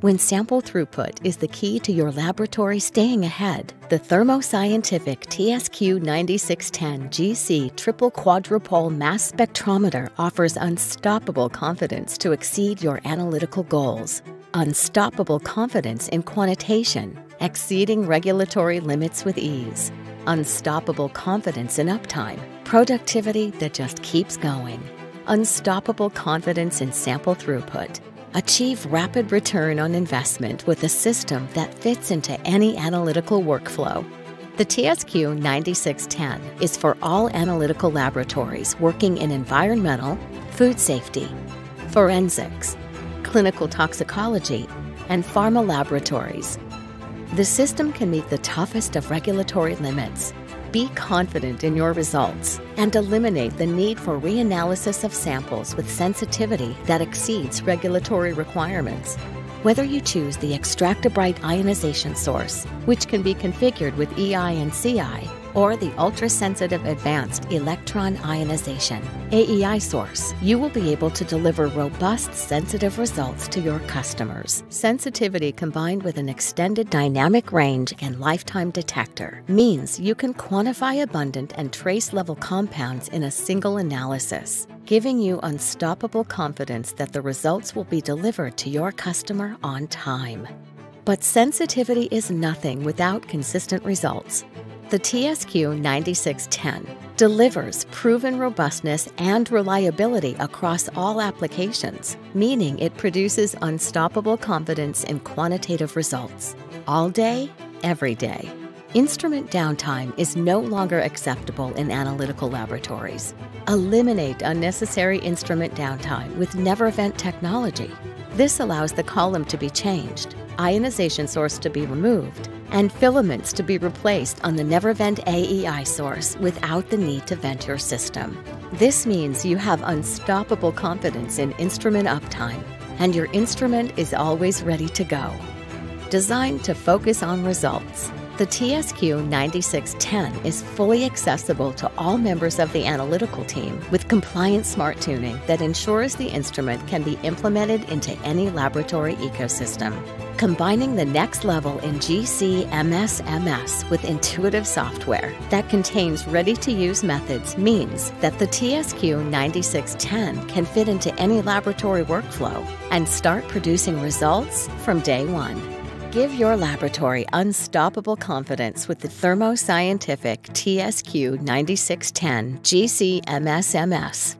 When sample throughput is the key to your laboratory staying ahead, the Thermo Scientific TSQ 9610 GC triple quadrupole mass spectrometer offers unstoppable confidence to exceed your analytical goals. Unstoppable confidence in quantitation, exceeding regulatory limits with ease. Unstoppable confidence in uptime, productivity that just keeps going. Unstoppable confidence in sample throughput Achieve rapid return on investment with a system that fits into any analytical workflow. The TSQ 9610 is for all analytical laboratories working in environmental, food safety, forensics, clinical toxicology, and pharma laboratories. The system can meet the toughest of regulatory limits be confident in your results and eliminate the need for reanalysis of samples with sensitivity that exceeds regulatory requirements. Whether you choose the ExtractaBrite ionization source, which can be configured with EI and CI, or the ultra-sensitive advanced electron ionization AEI source, you will be able to deliver robust sensitive results to your customers. Sensitivity combined with an extended dynamic range and lifetime detector means you can quantify abundant and trace level compounds in a single analysis, giving you unstoppable confidence that the results will be delivered to your customer on time. But sensitivity is nothing without consistent results. The TSQ 9610 delivers proven robustness and reliability across all applications, meaning it produces unstoppable confidence in quantitative results. All day, every day. Instrument downtime is no longer acceptable in analytical laboratories. Eliminate unnecessary instrument downtime with NeverVent technology. This allows the column to be changed, ionization source to be removed, and filaments to be replaced on the NeverVent AEI source without the need to vent your system. This means you have unstoppable confidence in instrument uptime, and your instrument is always ready to go. Designed to focus on results, the TSQ 9610 is fully accessible to all members of the analytical team with compliant smart tuning that ensures the instrument can be implemented into any laboratory ecosystem. Combining the next level in GC-MS/MS with intuitive software that contains ready to use methods means that the TSQ 9610 can fit into any laboratory workflow and start producing results from day one. Give your laboratory unstoppable confidence with the Thermo Scientific TSQ 9610 GC-MS/MS.